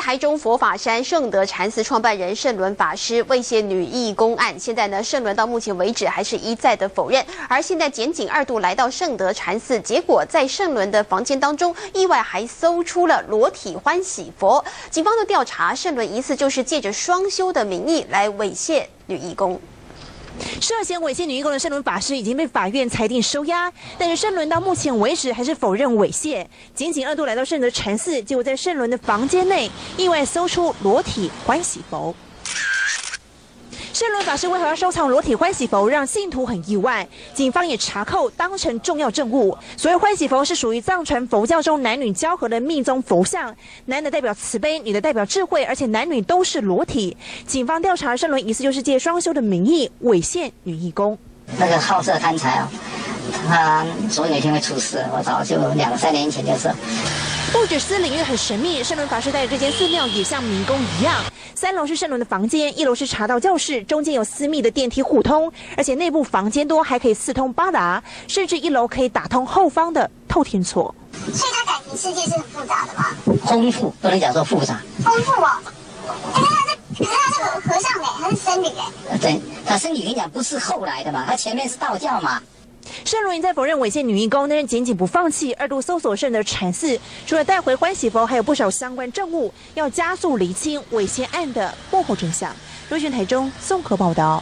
台中佛法山圣德禅寺创办人圣伦法师猥亵女义工案，现在呢，圣伦到目前为止还是一再的否认。而现在检警二度来到圣德禅寺，结果在圣伦的房间当中，意外还搜出了裸体欢喜佛。警方的调查，圣伦疑似就是借着双休的名义来猥亵女义工。涉嫌猥亵女义工的圣伦法师已经被法院裁定收押，但是圣伦到目前为止还是否认猥亵。仅仅二度来到圣德禅寺，结果在圣伦的房间内意外搜出裸体欢喜佛。圣伦法师为何要收藏裸体欢喜佛，让信徒很意外。警方也查扣当成重要证物。所谓欢喜佛是属于藏传佛教中男女交合的密宗佛像，男的代表慈悲，女的代表智慧，而且男女都是裸体。警方调查圣伦疑似就是借双修的名义猥亵女义工。那个好色贪财哦，他总有一天会出事。我早就两三年前就是。不止私领域很神秘，圣伦法师带的这间寺庙也像迷宫一样。三楼是圣伦的房间，一楼是茶道教室，中间有私密的电梯互通，而且内部房间多，还可以四通八达，甚至一楼可以打通后方的透天厝。所以他感情世界是很复杂的吗？丰富，不能讲说复杂。丰富哦，哎，可是他是和尚哎，他是僧侣哎。对，他僧侣跟你讲不是后来的嘛，他前面是道教嘛。圣如云在否认猥亵女义工，但是仅仅不放弃，二度搜索圣的产寺，除了带回欢喜佛，还有不少相关证物，要加速厘清猥亵案的幕后真相。陆讯台中综合报道。